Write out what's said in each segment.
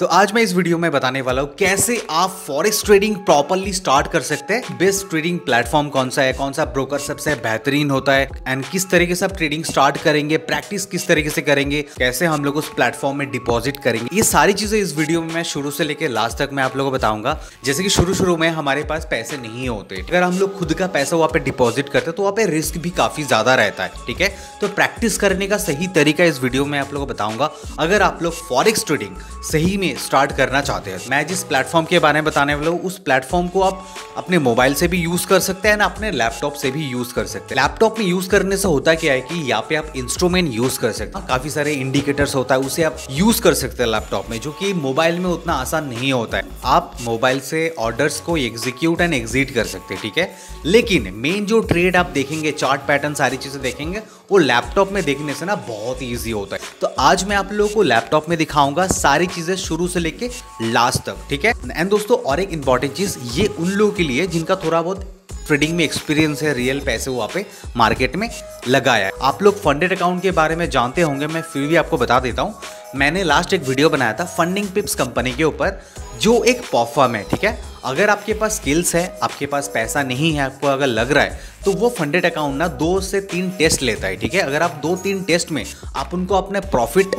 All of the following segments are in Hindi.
तो आज मैं इस वीडियो में बताने वाला हूँ कैसे आप फॉरेक्स ट्रेडिंग प्रॉपरली स्टार्ट कर सकते हैं। बेस्ट ट्रेडिंग प्लेटफॉर्म कौन सा है? कौन सा ब्रोकर सबसे बेहतरीन होता है? एंड किस तरीके से आप ट्रेडिंग स्टार्ट करेंगे? प्रैक्टिस किस तरीके से करेंगे? कैसे हम लोग उस प्लेटफॉर्म में डिपॉजिट करेंगे? ये सारी चीज़ें इस वीडियो में मैं शुरू से लेकर लास्ट तक मैं आप लोगों को बताऊँगा। जैसे कि शुरू शुरू में हमारे पास पैसे नहीं होते। अगर हम लोग खुद का पैसा वहाँ पे डिपॉजिट करते तो वहाँ पे रिस्क भी काफ़ी ज़्यादा रहता है, ठीक है? तो प्रैक्टिस करने का सही तरीका इस वीडियो में आप लोगों को बताऊँगा। अगर आप लोग फॉरेक्स ट्रेडिंग सही में स्टार्ट करना चाहते हैं। मैं जिस प्लेटफॉर्म के बारे में बताने वाला हूँ, उस प्लेटफॉर्म को आप अपने मोबाइल से भी यूज़ कर सकते हैं अपने लैपटॉप से भी यूज़ कर सकते हैं। लैपटॉप में यूज़ करने से होता क्या है कि यहाँ पे आप इंस्ट्रूमेंट यूज़ कर सकते हैं। काफ़ी सारे इंडिकेटर्स होता है, उसे आप यूज़ कर सकते हैं लैपटॉप में, जो कि मोबाइल में उतना आसान नहीं होता है। आप मोबाइल से ऑर्डर्स को एग्जीक्यूट एंड एग्जिट कर सकते हैं, ठीक है? लेकिन मेन जो ट्रेड आप देखेंगे चार्ट पैटर्न सारी चीज़ें देखेंगे वो लैपटॉप में देखने से ना बहुत ईजी होता है। तो आज मैं आप लोगों को लैपटॉप में दिखाऊँगा सारी चीज़ें शुरू से लेके लास्ट तक, ठीक है? एंड दोस्तों, और एक इंपॉर्टेंट चीज़, ये उन लोगों के लिए जिनका थोड़ा बहुत ट्रेडिंग में एक्सपीरियंस है रियल पैसे वहाँ पे मार्केट में लगाया है। आप लोग फंडेड अकाउंट के बारे में जानते होंगे, मैं फिर भी आपको बता देता हूँ। मैंने लास्ट एक वीडियो बनाया था फंडिंग पिप्स कंपनी के ऊपर, जो एक पॉफर्म है, ठीक है? अगर आपके पास स्किल्स है, आपके पास पैसा नहीं है, आपको अगर लग रहा है तो वो फंडेड अकाउंट ना दो से तीन टेस्ट लेता है, ठीक है? अगर आप दो तीन टेस्ट में आप उनको अपने प्रॉफिट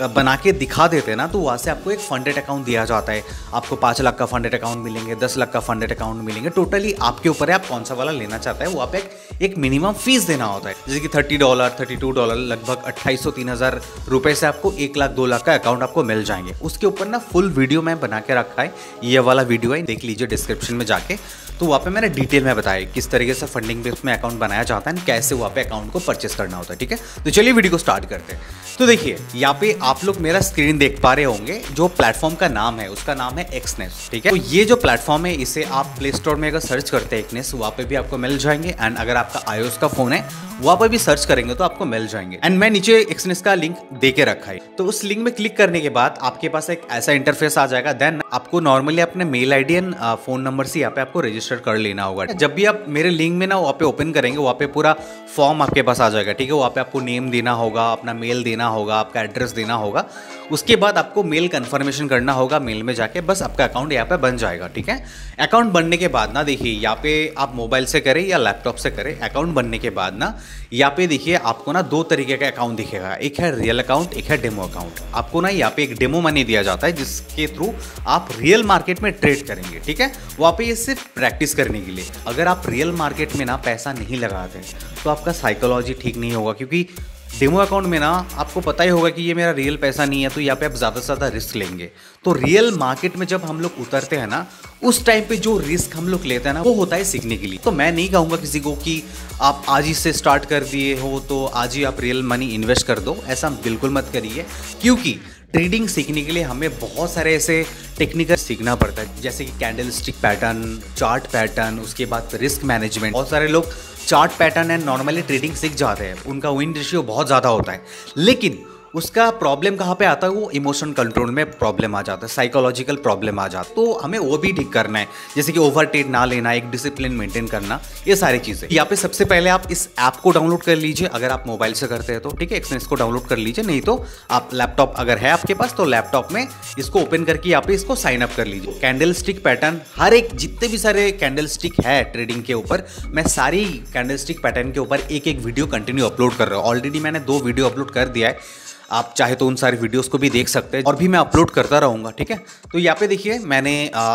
बना के दिखा देते ना तो वहाँ से आपको एक फंडेड अकाउंट दिया जाता है। आपको पाँच लाख का फंडेड अकाउंट मिलेंगे दस लाख का फंडेड अकाउंट मिलेंगे। टोटली आपके ऊपर है आप कौन सा वाला लेना चाहते हैं वो आप एक, एक मिनिमम फ़ीस देना होता है। जैसे कि thirty dollar thirty two dollar लगभग अट्ठाईस सौ तीन हज़ार रुपये से आपको एक लाख दो लाख का अकाउंट आपको मिल जाएँगे। उसके ऊपर ना फुल वीडियो मैं बना के रखा है। ये वाला वीडियो है देख लीजिए डिस्क्रिप्शन में जाके। तो वहाँ पे मैंने डिटेल में बताया किस तरीके से फंडिंग बेस में अकाउंट बनाया जाता है कैसे वहाँ पे अकाउंट को परचेस करना होता है, ठीक है? तो चलिए वीडियो को स्टार्ट करते हैं। तो देखिए, यहाँ पे आप लोग मेरा स्क्रीन देख पा रहे होंगे, जो प्लेटफॉर्म का नाम है, उसका नाम है एक्सनेस ठीक है? तो ये जो प्लेटफॉर्म है, इसे आप प्ले स्टोर में अगर सर्च करते हैं एक्सनेस वहाँ पे भी आपको मिल जाएँगे एंड अगर आपका आयोस का फ़ोन है, वहाँ पर भी सर्च करेंगे तो आपको मिल जाएँगे। एंड मैं नीचे एक्सनेस का लिंक दे के रखा है। तो उस लिंक में क्लिक करने के बाद आपके पास एक ऐसा इंटरफेस आ जाएगा देन आपको नॉर्मली अपने mail I D and phone number से यहाँ पे आपको रजिस्टर कर लेना होगा। जब भी आप मेरे लिंक में ना वहाँ पे ओपन करेंगे वहाँ पे पूरा फॉर्म आपके पास आ जाएगा ठीक है? वहाँ पे आपको नेम देना होगा अपना मेल देना होगा आपका एड्रेस देना होगा। उसके बाद आपको मेल कन्फर्मेशन करना होगा मेल में जाके बस आपका अकाउंट यहाँ पे बन जाएगा ठीक है? अकाउंट बनने के बाद ना देखिए यहाँ पे आप मोबाइल से करें या लैपटॉप से करें अकाउंट बनने के बाद ना यहाँ पे देखिए आपको ना दो तरीके का अकाउंट दिखेगा। एक है रियल अकाउंट एक है डेमो अकाउंट आपको ना यहाँ पे एक डेमो मनी दिया जाता है जिसके थ्रू आप रियल मार्केट में ट्रेड करेंगे ठीक है? वहाँ पे ये सिर्फ़ प्रैक्टिस करने के लिए। अगर आप रियल मार्केट में ना पैसा नहीं लगाते तो आपका साइकोलॉजी ठीक नहीं होगा, क्योंकि डेमो अकाउंट में ना आपको पता ही होगा कि ये मेरा रियल पैसा नहीं है तो यहाँ पे आप ज़्यादा से ज़्यादा रिस्क लेंगे। तो रियल मार्केट में जब हम लोग उतरते हैं ना, उस टाइम पे जो रिस्क हम लोग लेते हैं ना, वो होता है सीखने के लिए। तो मैं नहीं कहूँगा किसी को कि आप आज ही से स्टार्ट कर दिए हो तो आज ही आप रियल मनी इन्वेस्ट कर दो, ऐसा बिल्कुल मत करिए। क्योंकि ट्रेडिंग सीखने के लिए हमें बहुत सारे ऐसे टेक्निकल सीखना पड़ता है, जैसे कि candle stick pattern chart pattern उसके बाद रिस्क मैनेजमेंट बहुत सारे लोग chart pattern and normally trading सीख जाते हैं। उनका विन रेशियो बहुत ज़्यादा होता है। लेकिन उसका प्रॉब्लम कहाँ पे आता है? वो इमोशन कंट्रोल में प्रॉब्लम आ जाता है साइकोलॉजिकल प्रॉब्लम आ जाता है। तो हमें वो भी ठीक करना है, जैसे कि ओवर टेड ना लेना, एक डिसिप्लिन मेंटेन करना, ये सारी चीज़ें। यहाँ पे सबसे पहले आप इस ऐप को डाउनलोड कर लीजिए, अगर आप मोबाइल से करते हैं तो ठीक है? एक्सनेस को डाउनलोड कर लीजिए, नहीं तो आप लैपटॉप अगर है आपके पास तो लैपटॉप में इसको ओपन करके यहाँ पे इसको साइन अप कर लीजिए। कैंडल स्टिक पैटर्न हर एक, जितने भी सारे कैंडल स्टिक है ट्रेडिंग के ऊपर, मैं सारी कैंडल स्टिक पैटर्न के ऊपर एक एक वीडियो कंटिन्यू अपलोड कर रहा हूँ। ऑलरेडी मैंने दो वीडियो अपलोड कर दिया है। आप चाहे तो उन सारी वीडियोस को भी देख सकते हैं, और भी मैं अपलोड करता रहूँगा, ठीक है? तो यहाँ पे देखिए, मैंने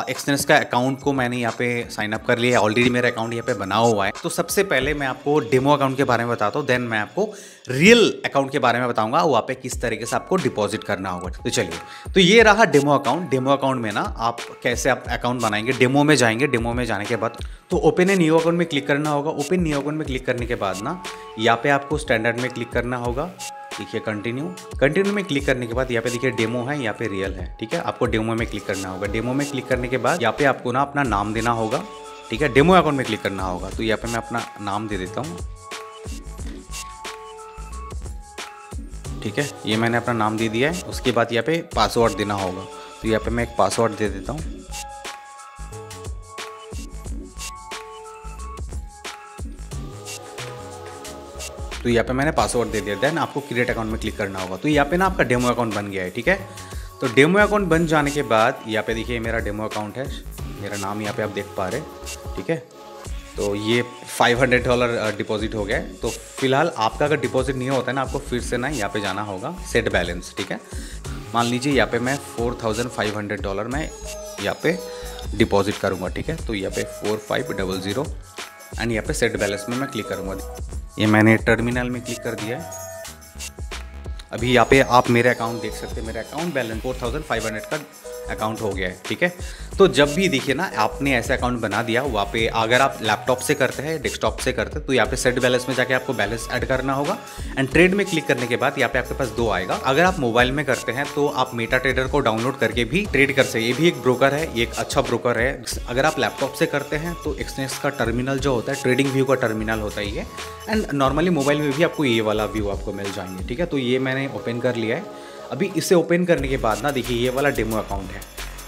एक्सनेस का अकाउंट को मैंने यहाँ पे साइन अप कर लिया ऑलरेडी मेरा अकाउंट यहाँ पे बना हुआ है। तो सबसे पहले मैं आपको डेमो अकाउंट के बारे में बताता हूँ देन मैं आपको रियल अकाउंट के बारे में बताऊँगा, वहाँ पे किस तरीके से आपको डिपॉजिट करना होगा। तो चलिए तो ये रहा डेमो अकाउंट डेमो अकाउंट में ना आप कैसे आप अकाउंट बनाएँगे डेमो में जाएँगे डेमो में जाने के बाद तो ओपन ए न्यू अकाउंट में क्लिक करना होगा। ओपन न्यू अकाउंट में क्लिक करने के बाद ना, यहाँ पे आपको स्टैंडर्ड में क्लिक करना होगा। देखिए कंटिन्यू कंटिन्यू में क्लिक करने के बाद यहाँ पे देखिए डेमो है, यहाँ पे रियल है, ठीक है? आपको डेमो में क्लिक करना होगा। डेमो में क्लिक करने के बाद यहाँ पे आपको ना अपना नाम देना होगा, ठीक है? डेमो अकाउंट में क्लिक करना होगा। तो यहाँ पे मैं अपना नाम दे देता हूँ। ठीक है? ये मैंने अपना नाम दे दिया है। उसके बाद यहाँ पे पासवर्ड देना होगा। तो यहाँ पे मैं एक पासवर्ड दे देता हूँ। तो यहाँ पे मैंने पासवर्ड दे दिया। देन आपको क्रिएट अकाउंट में क्लिक करना होगा। तो यहाँ पे ना आपका डेमो अकाउंट बन गया है, ठीक है? तो डेमो अकाउंट बन जाने के बाद यहाँ पे देखिए मेरा डेमो अकाउंट है। मेरा नाम यहाँ पे आप देख पा रहे ठीक है? तो ये 500 डॉलर डिपॉजिट हो गया है। तो फ़िलहाल आपका अगर डिपॉजिट नहीं होता है ना, आपको फिर से ना यहाँ पे जाना होगा सेट बैलेंस ठीक है? मान लीजिए यहाँ पे मैं 4500 डॉलर मैं यहाँ पे डिपॉजिट करूँगा, ठीक है? तो यहाँ पे four five double zero and यहाँ पे सेट बैलेंस में मैं क्लिक करूँगा। ये मैंने टर्मिनल में क्लिक कर दिया है। अभी यहाँ पे आप मेरे अकाउंट देख सकते हैं। मेरा account balance four thousand five hundred का अकाउंट हो गया है, ठीक है? तो जब भी देखिए ना, आपने ऐसे अकाउंट बना दिया, वहाँ पे अगर आप लैपटॉप से करते हैं, डेस्कटॉप से करते हैं तो यहाँ पे सेट बैलेंस में जाके आपको बैलेंस ऐड करना होगा। एंड ट्रेड में क्लिक करने के बाद यहाँ पे आपके पास दो आएगा। अगर आप मोबाइल में करते हैं तो आप मेटा ट्रेडर को डाउनलोड करके भी ट्रेड कर सकते ये भी एक ब्रोकर है, ये एक अच्छा ब्रोकर है। अगर आप लैपटॉप से करते हैं तो एक्सनेस का टर्मिनल जो होता है, ट्रेडिंग व्यू का टर्मिनल होता है ये एंड नॉर्मली मोबाइल में भी आपको ये वाला व्यू आपको मिल जाएँगे, ठीक है? तो ये मैंने ओपन कर लिया है। अभी इसे ओपन करने के बाद ना देखिए, ये वाला डेमो अकाउंट है।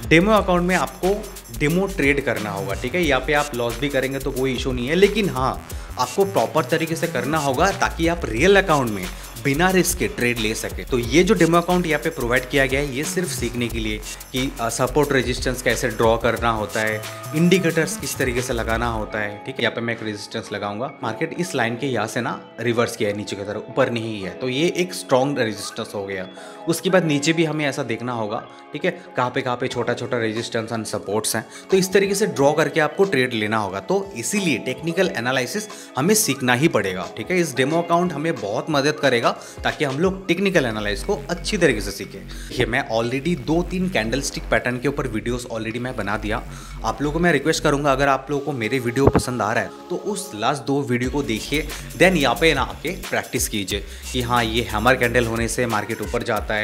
डेमो अकाउंट में आपको डेमो ट्रेड करना होगा, ठीक है? यहाँ पे आप लॉस भी करेंगे तो कोई इशू नहीं है, लेकिन हाँ आपको प्रॉपर तरीके से करना होगा ताकि आप रियल अकाउंट में बिना रिस्क के ट्रेड ले सके। तो ये जो डेमो अकाउंट यहाँ पे प्रोवाइड किया गया है, ये सिर्फ़ सीखने के लिए कि सपोर्ट रेजिस्टेंस कैसे ड्रॉ करना होता है इंडिकेटर्स किस तरीके से लगाना होता है, ठीक है? यहाँ पे मैं एक रेजिस्टेंस लगाऊँगा। मार्केट इस लाइन के यहाँ से ना रिवर्स किया है, नीचे की तरफ़, ऊपर नहीं है। तो ये एक स्ट्रॉन्ग रेजिस्टेंस हो गया। उसके बाद नीचे भी हमें ऐसा देखना होगा, ठीक है? कहाँ पे कहाँ पे छोटा छोटा रेजिस्टेंस एंड सपोर्ट्स हैं। तो इस तरीके से ड्रॉ करके आपको ट्रेड लेना होगा। तो इसीलिए टेक्निकल एनालिसिस हमें सीखना ही पड़ेगा, ठीक है? इस डेमो अकाउंट हमें बहुत मदद करेगा ताकि हम लोग टेक्निकल एनालाइज को अच्छी तरीके से सीखें। ये मैं ऑलरेडी दो तीन कैंडल स्टिक पैटर्न के ऊपर वीडियोस ऑलरेडी मैं बना दिया। आप लोगों को मैं रिक्वेस्ट करूँगा, अगर आप लोगों को मेरे वीडियो पसंद आ रहा है तो उस लास्ट दो वीडियो को देखिए। देन यहाँ पे ना आके प्रैक्टिस कीजिए कि हाँ ये हैमर कैंडल होने से मार्केट ऊपर जाता है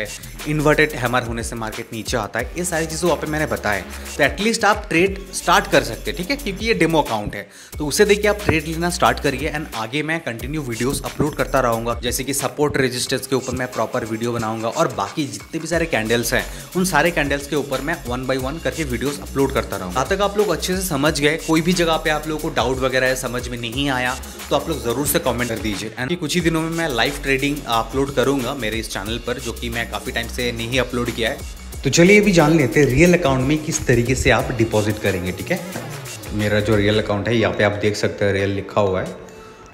इन्वर्टेड हैमर होने से मार्केट नीचे आता है। ये सारी चीज़ें वहाँ पे मैंने बताया तो एटलीस्ट आप ट्रेड स्टार्ट कर सकते हैं, ठीक है? क्योंकि ये डेमो अकाउंट है। तो उसे देखिए आप ट्रेड लेना स्टार्ट करिए एंड आगे मैं कंटिन्यू वीडियोस अपलोड करता रहूँगा। जैसे कि सपोर्ट रजिस्टर्स के ऊपर मैं प्रॉपर वीडियो बनाऊँगा और बाकी जितने भी सारे कैंडल्स हैं, उन सारे कैंडल्स के ऊपर मैं वन बाई वन करके वीडियोस अपलोड करता रहूँगा। तक आप लोग अच्छे से समझ गए, कोई भी जगह पे आप लोगों को डाउट वगैरह समझ में नहीं आया तो आप लोग ज़रूर से कमेंट कर दीजिए। एंड कुछ ही दिनों में मैं लाइव ट्रेडिंग अपलोड करूँगा मेरे इस चैनल पर, जो कि मैं काफ़ी टाइम से नहीं अपलोड किया है। तो चलिए अभी जान लेते हैं रियल अकाउंट में किस तरीके से आप डिपॉजिट करेंगे, ठीक है? मेरा जो रियल अकाउंट है, यहाँ पे आप देख सकते हैं रियल लिखा हुआ है।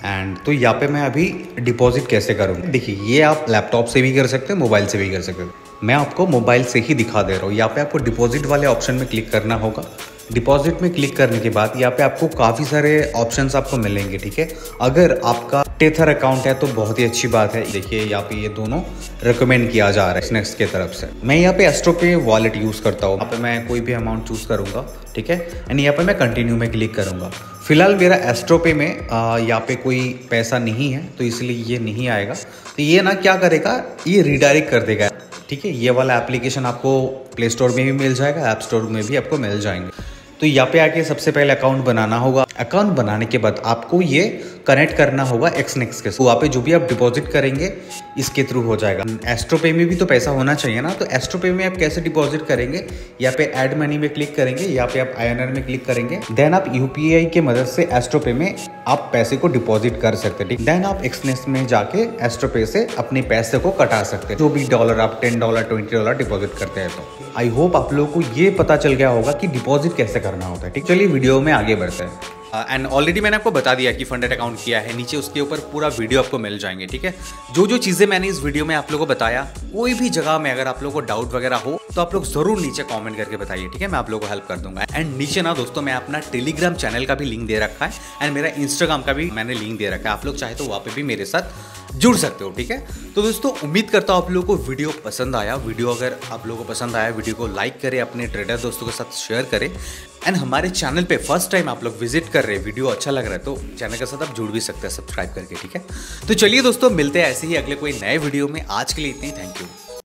एंड तो यहाँ पे मैं अभी डिपॉजिट कैसे करूँगा? देखिए, ये आप लैपटॉप से भी कर सकते हैं मोबाइल से भी कर सकते हैं। मैं आपको मोबाइल से ही दिखा दे रहा हूँ, यहाँ पे आपको डिपॉजिट वाले ऑप्शन में क्लिक करना होगा। डिपॉजिट में क्लिक करने के बाद यहाँ पे आपको काफ़ी सारे ऑप्शंस आपको मिलेंगे, ठीक है? अगर आपका टेथर अकाउंट है तो बहुत ही अच्छी बात है। देखिए, यहाँ पे ये दोनों रिकमेंड किया जा रहा है स्नेक्स के तरफ़ से। मैं यहाँ पे एस्ट्रो पे वॉलेट यूज़ करता हूँ। यहाँ पे मैं कोई भी अमाउंट चूज़ करूँगा, ठीक है? एंड यहाँ पे मैं कंटिन्यू में क्लिक करूँगा। फ़िलहाल मेरा एस्ट्रो पे में यहाँ पे कोई पैसा नहीं है तो इसलिए ये नहीं आएगा। तो ये ना क्या करेगा, ये रिडायरेक्ट कर देगा, ठीक है? ये वाला एप्लीकेशन आपको प्ले स्टोर में भी मिल जाएगा ऐप स्टोर में भी आपको मिल जाएँगे। तो यहाँ पे आके सबसे पहले अकाउंट बनाना होगा। अकाउंट बनाने के बाद आपको ये कनेक्ट करना होगा एक्सनेक्स के वहाँ पे जो भी आप डिपॉजिट करेंगे, इसके थ्रू हो जाएगा। एस्ट्रोपे में भी तो पैसा होना चाहिए ना तो एस्ट्रोपे में आप कैसे डिपॉजिट करेंगे? यहाँ पे एड मनी में क्लिक करेंगे, यहाँ पे आप आई में क्लिक करेंगे। देन आप यूपीआई के मदद से एस्ट्रोपे में आप पैसे को डिपॉजिट कर सकते हैं देन आप एक्सनेक्स में जाके एस्ट्रोपे से अपने पैसे को कटा सकते जो भी डॉलर आप ten dollar twenty dollar deposit करते हैं तो। आई होप आप लोग को ये पता चल गया होगा कि डिपॉजिट कैसे करना होता है, ठीक? चलिए वीडियो में आगे बढ़ते हैं। एंड uh, ऑलरेडी मैंने आपको बता दिया कि फंडेड अकाउंट किया है। नीचे उसके ऊपर पूरा वीडियो आपको मिल जाएँगे ठीक है? जो जो चीज़ें मैंने इस वीडियो में आप लोगों को बताया कोई भी जगह में अगर आप लोगों को डाउट वगैरह हो तो आप लोग ज़रूर नीचे कमेंट करके बताइए ठीक है? मैं आप लोगों को हेल्प कर दूँगा। एंड नीचे ना दोस्तों मैं अपना टेलीग्राम चैनल का भी लिंक दे रखा है एंड मेरा इंस्टाग्राम का भी मैंने लिंक दे रखा है। आप लोग चाहे तो वहाँ पे भी मेरे साथ जुड़ सकते हो ठीक है? तो दोस्तों उम्मीद करता हूँ आप लोगों को वीडियो पसंद आया। वीडियो अगर आप लोगों को पसंद आया वीडियो को लाइक करें अपने ट्रेडर दोस्तों के साथ शेयर करें। एंड हमारे चैनल पे फ़र्स्ट टाइम आप लोग विज़िट कर रहे हैं वीडियो अच्छा लग रहा है तो चैनल के साथ आप जुड़ भी सकते हैं सब्सक्राइब करके, ठीक है? तो चलिए दोस्तों, मिलते हैं ऐसे ही अगले कोई नए वीडियो में। आज के लिए इतनी थैंक यू